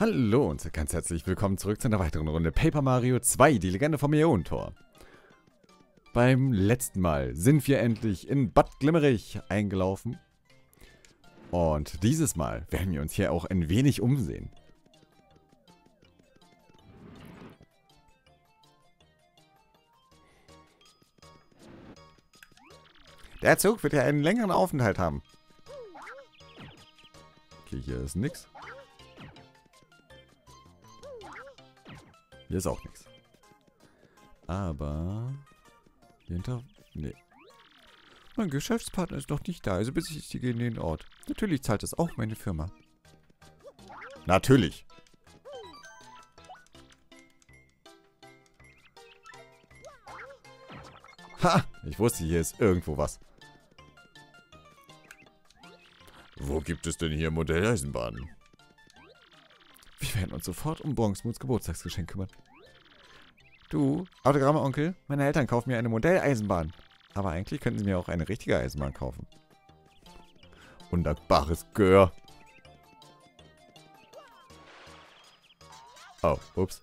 Hallo und ganz herzlich willkommen zurück zu einer weiteren Runde Paper Mario 2, die Legende vom Äonentor. Beim letzten Mal sind wir endlich in Bad Glimmerich eingelaufen. Und dieses Mal werden wir uns hier auch ein wenig umsehen. Der Zug wird ja einen längeren Aufenthalt haben. Okay, hier ist nichts. Hier ist auch nichts. Aber... Hinter... Nee. Mein Geschäftspartner ist noch nicht da, also besichtige den Ort. Natürlich zahlt das auch meine Firma. Natürlich. Ha! Ich wusste, hier ist irgendwo was. Wo gibt es denn hier Modelleisenbahnen? Wir werden uns sofort um Bronxmoods Geburtstagsgeschenk kümmern. Du, Autogramme Onkel, meine Eltern kaufen mir eine Modelleisenbahn. Aber eigentlich könnten sie mir auch eine richtige Eisenbahn kaufen. Undankbares Gör. Oh, ups.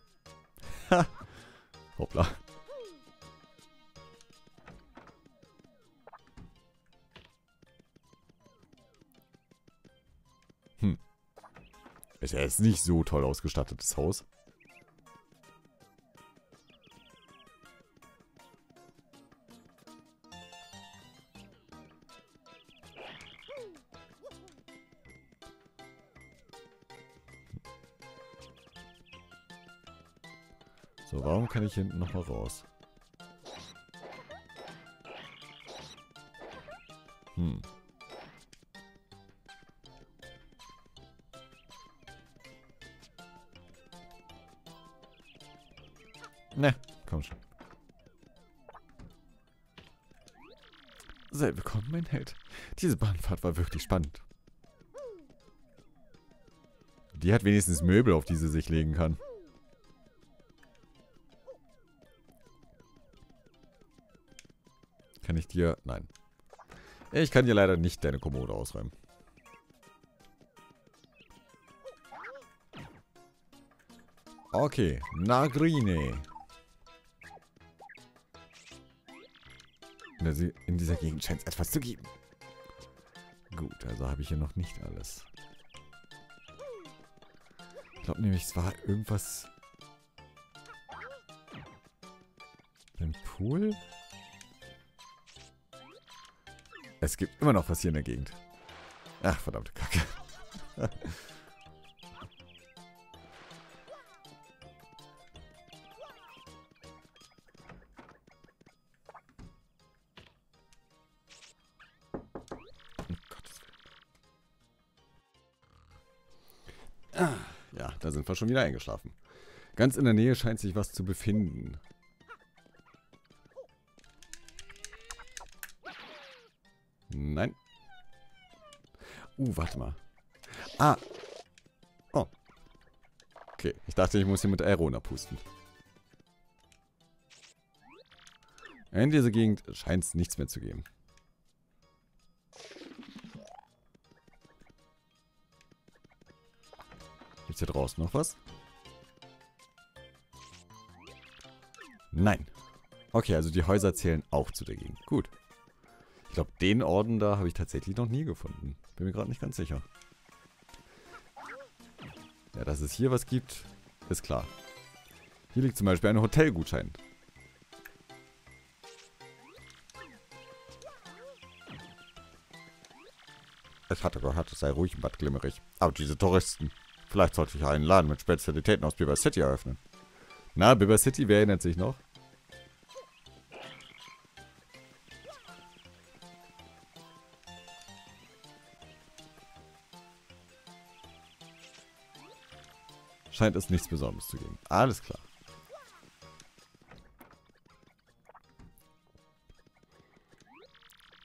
Hoppla. Ist ja jetzt nicht so toll ausgestattetes Haus. So, warum kann ich hinten nochmal raus? Hm. Ne, komm schon. Sei willkommen, mein Held. Diese Bahnfahrt war wirklich spannend. Die hat wenigstens Möbel, auf die sie sich legen kann. Kann ich dir... Nein. Ich kann dir leider nicht deine Kommode ausräumen. Okay, Nagrine. In dieser Gegend scheint es etwas zu geben. Gut, also habe ich hier noch nicht alles. Ich glaube nämlich, es war irgendwas... Ein Pool? Es gibt immer noch was hier in der Gegend. Ach, verdammte Kacke. schon wieder eingeschlafen. Ganz in der Nähe scheint sich was zu befinden. Nein. Uh, warte mal. Ah. Oh. Okay, ich dachte, ich muss hier mit Aerona pusten. In dieser Gegend scheint es nichts mehr zu geben. Gibt's hier draußen noch was? Nein. Okay, also die Häuser zählen auch zu der Gegend. Gut. Ich glaube, den Orden da habe ich tatsächlich noch nie gefunden. Bin mir gerade nicht ganz sicher. Ja, dass es hier was gibt, ist klar. Hier liegt zum Beispiel ein Hotelgutschein. Es hatte gehört, es sei ruhig im Bad Glimmerich. Aber diese Touristen. Vielleicht sollte ich einen Laden mit Spezialitäten aus Biber City eröffnen. Na, Biber City, wer erinnert sich noch? Scheint es nichts Besonderes zu geben. Alles klar.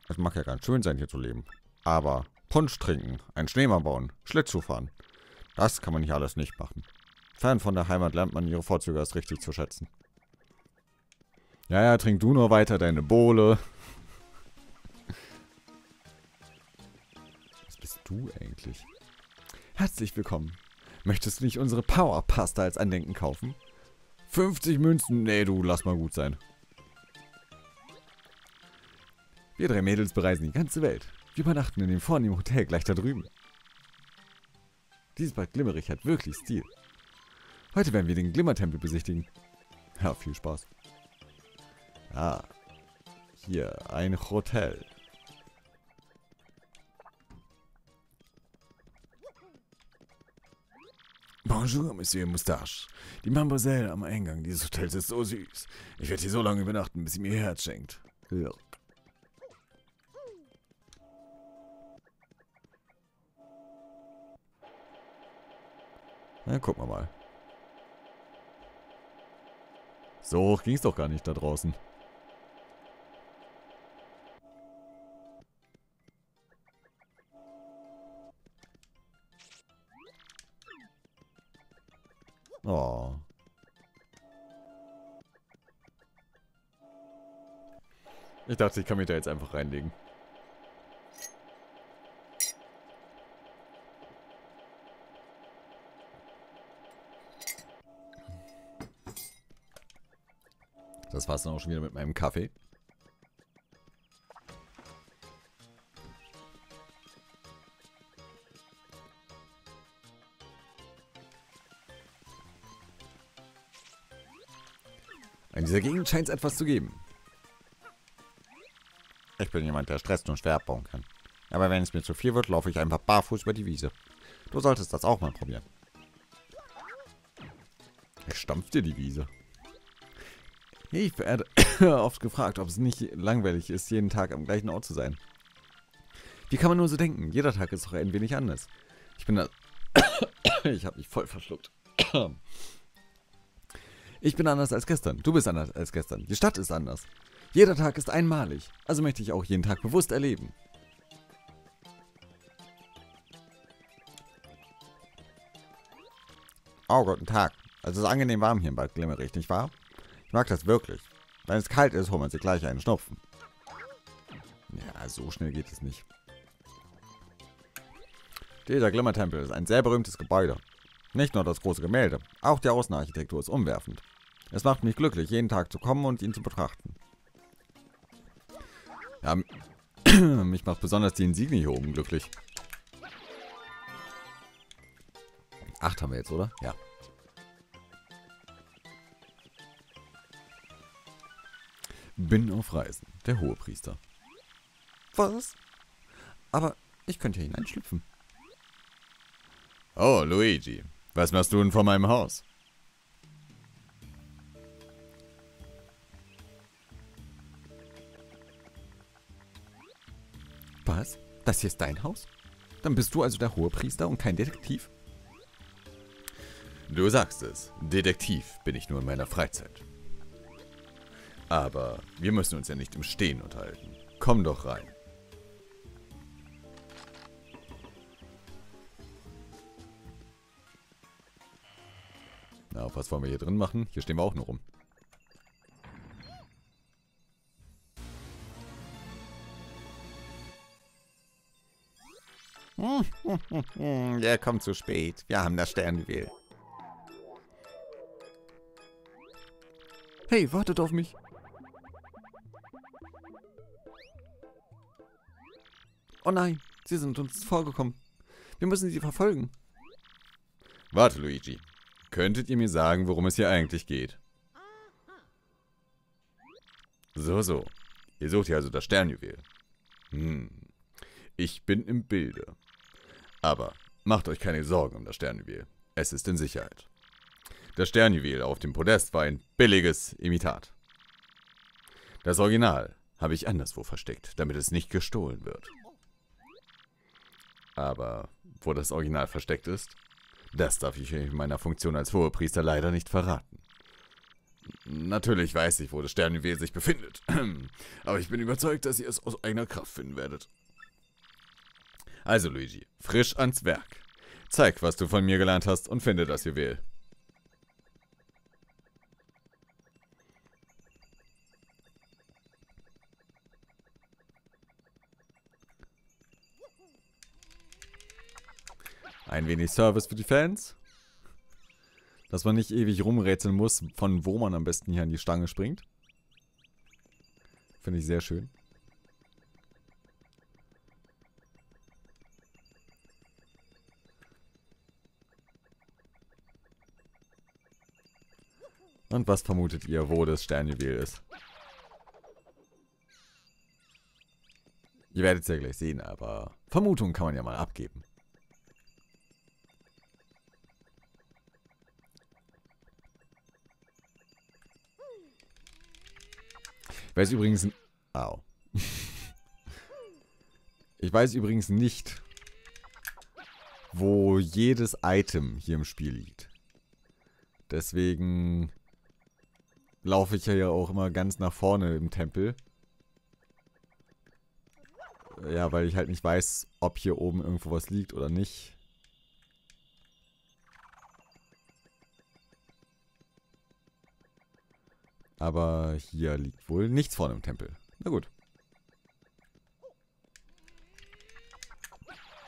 Es mag ja ganz schön sein, hier zu leben. Aber Punsch trinken, einen Schneemann bauen, Schlittschuh fahren. Das kann man hier alles nicht machen. Fern von der Heimat lernt man ihre Vorzüge erst richtig zu schätzen. Ja, ja, trink du nur weiter deine Bohle. Was bist du eigentlich? Herzlich willkommen. Möchtest du nicht unsere Powerpasta als Andenken kaufen? 50 Münzen? Nee, du, lass mal gut sein. Wir drei Mädels bereisen die ganze Welt. Wir übernachten in dem vornehmen Hotel gleich da drüben. Dieses Bad Glimmerich hat wirklich Stil. Heute werden wir den Glimmertempel besichtigen. Ja, viel Spaß. Ah, hier ein Hotel. Bonjour, Monsieur Moustache. Die Mamboiselle am Eingang dieses Hotels ist so süß. Ich werde hier so lange übernachten, bis sie mir ihr Herz schenkt. Ja. Na, gucken wir mal. So hoch ging es doch gar nicht da draußen. Oh. Ich dachte, ich kann mich da jetzt einfach reinlegen. Das war's dann auch schon wieder mit meinem Kaffee. In dieser Gegend scheint es etwas zu geben. Ich bin jemand, der stresst und schwer abbauen kann. Aber wenn es mir zu viel wird, laufe ich einfach barfuß über die Wiese. Du solltest das auch mal probieren. Ich stampf dir die Wiese. Ich werde oft gefragt, ob es nicht langweilig ist, jeden Tag am gleichen Ort zu sein. Wie kann man nur so denken? Jeder Tag ist doch ein wenig anders. Ich bin da... ich habe mich voll verschluckt. Ich bin anders als gestern. Du bist anders als gestern. Die Stadt ist anders. Jeder Tag ist einmalig. Also möchte ich auch jeden Tag bewusst erleben. Oh, guten Tag. Also es ist angenehm warm hier im Bad Glimmerich, nicht wahr? Ich mag das wirklich. Wenn es kalt ist, holt man sich gleich einen Schnupfen. Ja, so schnell geht es nicht. Dieser Glimmertempel ist ein sehr berühmtes Gebäude. Nicht nur das große Gemälde, auch die Außenarchitektur ist umwerfend. Es macht mich glücklich, jeden Tag zu kommen und ihn zu betrachten. Ja, mich macht besonders die Insignie hier oben glücklich. Acht haben wir jetzt, oder? Ja. Bin auf Reisen. Der Hohepriester. Was? Aber ich könnte hier hineinschlüpfen. Oh, Luigi. Was machst du denn vor meinem Haus? Was? Das hier ist dein Haus? Dann bist du also der Hohepriester und kein Detektiv? Du sagst es. Detektiv bin ich nur in meiner Freizeit. Aber wir müssen uns ja nicht im Stehen unterhalten. Komm doch rein. Na, was wollen wir hier drin machen? Hier stehen wir auch nur rum. Der kommt zu spät. Wir haben das Sternjuwel. Hey, wartet auf mich. Oh nein, sie sind uns vorgekommen. Wir müssen sie verfolgen. Warte, Luigi. Könntet ihr mir sagen, worum es hier eigentlich geht? So, so. Ihr sucht hier also das Sternjuwel. Hm. Ich bin im Bilde. Aber macht euch keine Sorgen um das Sternjuwel. Es ist in Sicherheit. Das Sternjuwel auf dem Podest war ein billiges Imitat. Das Original habe ich anderswo versteckt, damit es nicht gestohlen wird. Aber wo das Original versteckt ist, das darf ich in meiner Funktion als Hohepriester leider nicht verraten. Natürlich weiß ich, wo das Sternjuwel sich befindet. Aber ich bin überzeugt, dass ihr es aus eigener Kraft finden werdet. Also, Luigi, frisch ans Werk. Zeig, was du von mir gelernt hast und finde das Juwel. Ein wenig Service für die Fans. Dass man nicht ewig rumrätseln muss, von wo man am besten hier an die Stange springt. Finde ich sehr schön. Und was vermutet ihr, wo das Sternjuwel ist? Ihr werdet es ja gleich sehen, aber Vermutungen kann man ja mal abgeben. Ich weiß übrigens... Au. ich weiß übrigens nicht, wo jedes Item hier im Spiel liegt. Deswegen laufe ich ja auch immer ganz nach vorne im Tempel. Ja, weil ich halt nicht weiß, ob hier oben irgendwo was liegt oder nicht. Aber hier liegt wohl nichts vorne im Tempel. Na gut.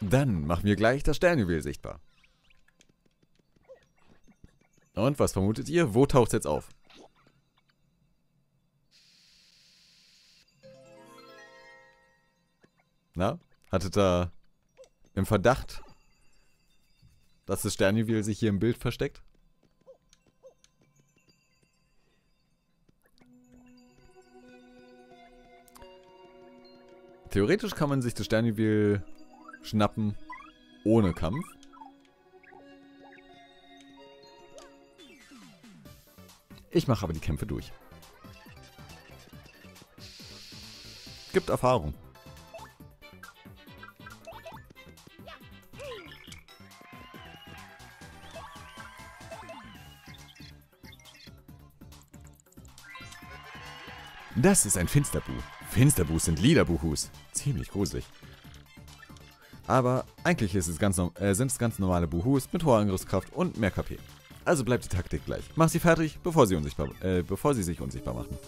Dann machen wir gleich das Sternjuwel sichtbar. Und was vermutet ihr? Wo taucht es jetzt auf? Na? Hattet ihr im Verdacht, dass das Sternjuwel sich hier im Bild versteckt? Theoretisch kann man sich das Sternjuwel schnappen ohne Kampf. Ich mache aber die Kämpfe durch. Gibt Erfahrung. Das ist ein Finsterbu. Finsterbus sind Liederbuhus. Ziemlich gruselig. Aber eigentlich ist es ganz, äh, sind es ganz normale Buhus mit hoher Angriffskraft und mehr KP. Also bleibt die Taktik gleich. Mach sie fertig, bevor sie, unsichtbar, äh, bevor sie sich unsichtbar machen.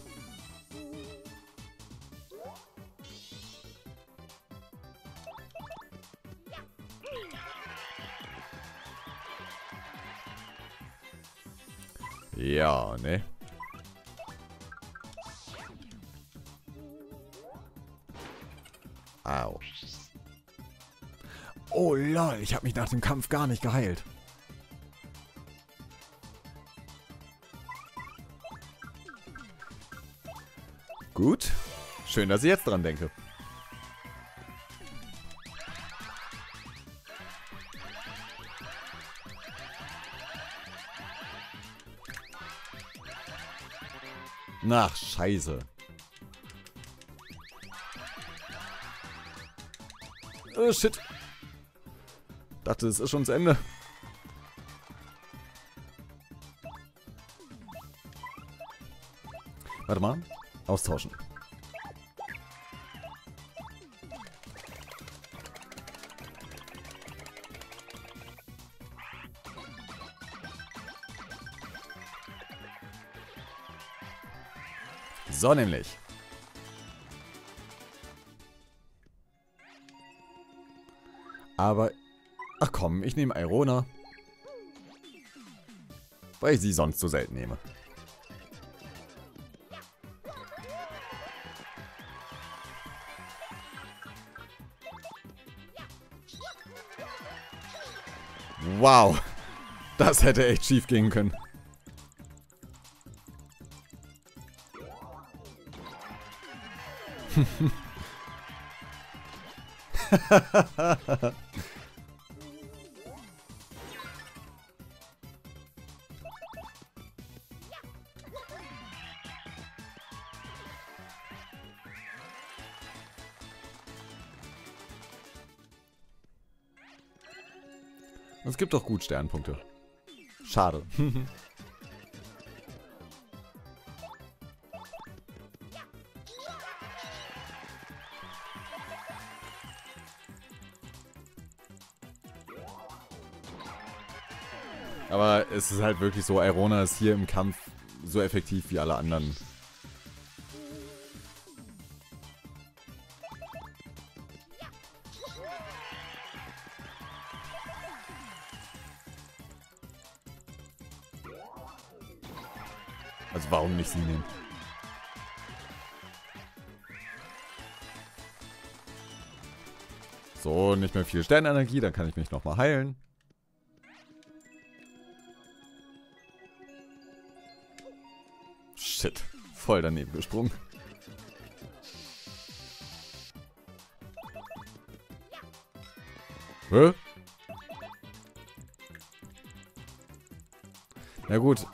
Ja, ne? Au. Oh lol, ich habe mich nach dem Kampf gar nicht geheilt. Gut. Schön, dass ich jetzt dran denke. Ach, scheiße. Oh, shit. Dachte, es ist schon zu Ende. Warte mal. Austauschen. So nämlich. Aber, ach komm, ich nehme Irona. Weil ich sie sonst so selten nehme. Wow. Das hätte echt schief gehen können. Es gibt doch gut Sternpunkte. Schade. Aber es ist halt wirklich so, Irona ist hier im Kampf so effektiv wie alle anderen. Warum nicht sie nehmen? So, nicht mehr viel Sternenergie, dann kann ich mich nochmal heilen. Shit, voll daneben gesprungen. Hä? Na gut.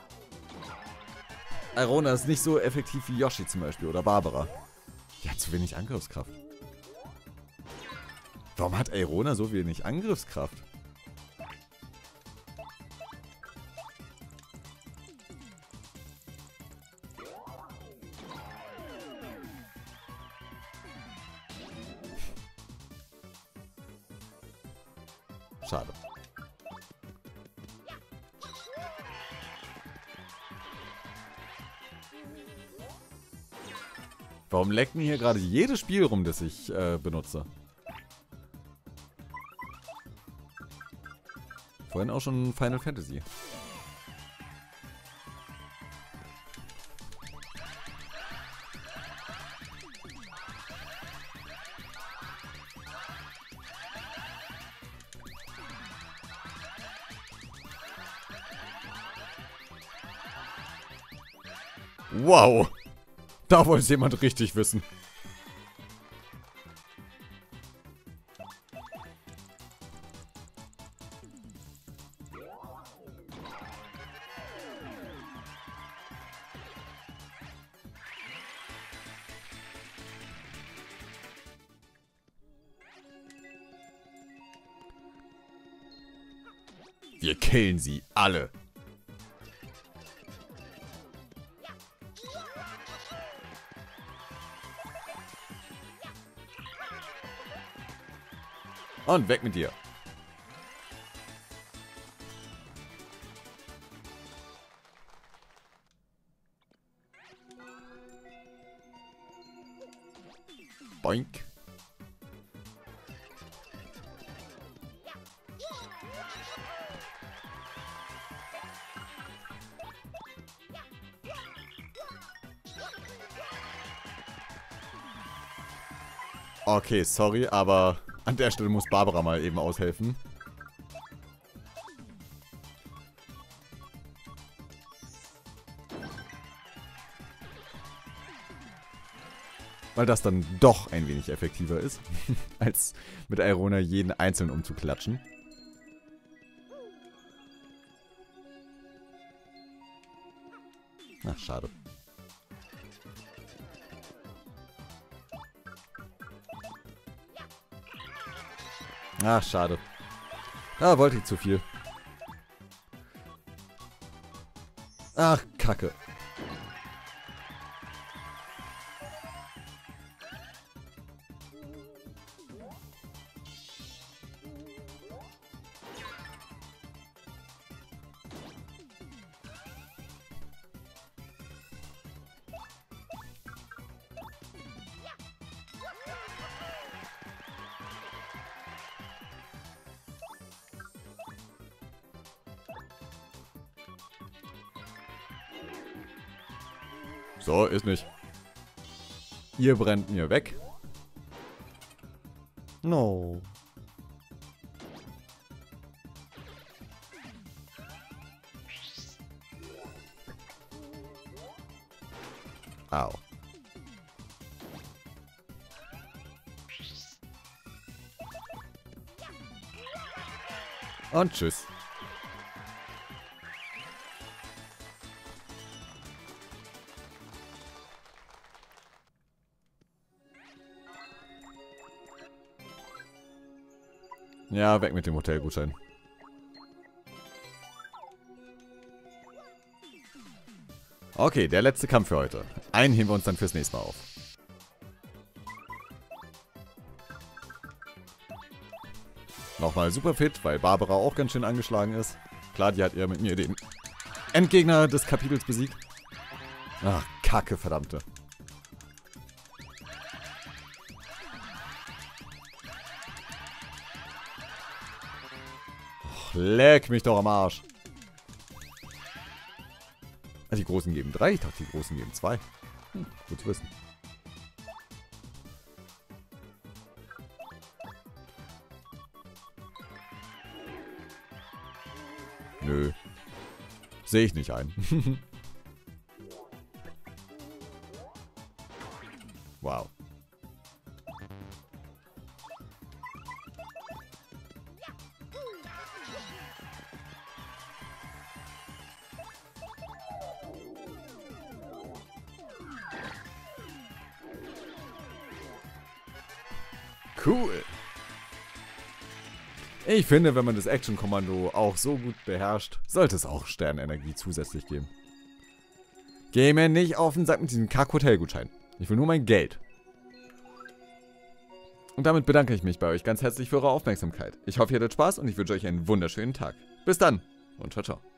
Arona ist nicht so effektiv wie Yoshi zum Beispiel oder Barbara. Die hat zu wenig Angriffskraft. Warum hat Airona so wenig Angriffskraft? Mir hier gerade jedes Spiel rum, das ich äh, benutze? Vorhin auch schon Final Fantasy. Wow. Da wollte jemand richtig wissen. Wir killen sie alle. Und weg mit dir. Boink. Okay, sorry, aber an der Stelle muss Barbara mal eben aushelfen. Weil das dann doch ein wenig effektiver ist, als mit Airona jeden einzeln umzuklatschen. Ach, schade. Ach, schade. Da wollte ich zu viel. Ach, Kacke. So, ist nicht. Ihr brennt mir weg. No. Au. Und tschüss. Ja, weg mit dem Hotelgutschein. Okay, der letzte Kampf für heute. Einen heben wir uns dann fürs nächste Mal auf. Nochmal super fit, weil Barbara auch ganz schön angeschlagen ist. Klar, die hat eher mit mir den Endgegner des Kapitels besiegt. Ach, Kacke, verdammte. Leck mich doch am Arsch. Ah, die Großen geben drei. Ich dachte, die Großen geben zwei. Hm, gut zu wissen. Nö. Sehe ich nicht ein. Ich finde, wenn man das Action-Kommando auch so gut beherrscht, sollte es auch Sternenergie zusätzlich geben. Geh mir nicht auf den Sack mit diesem Kack-Hotel-Gutschein. Ich will nur mein Geld. Und damit bedanke ich mich bei euch ganz herzlich für eure Aufmerksamkeit. Ich hoffe, ihr hattet Spaß und ich wünsche euch einen wunderschönen Tag. Bis dann und ciao, ciao.